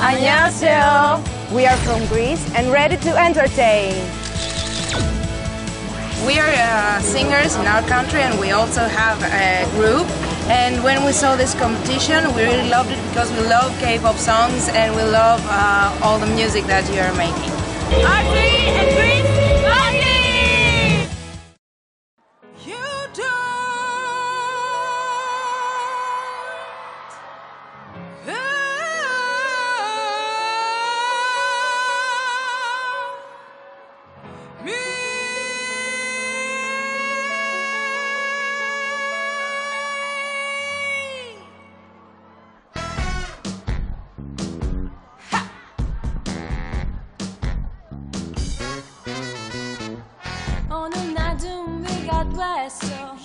안녕하세요. We are from Greece and ready to entertain. We are uh, singers in our country and we also have a group. And when we saw this competition, we really loved it because we love K-pop songs and we love uh, all the music that you are making. questo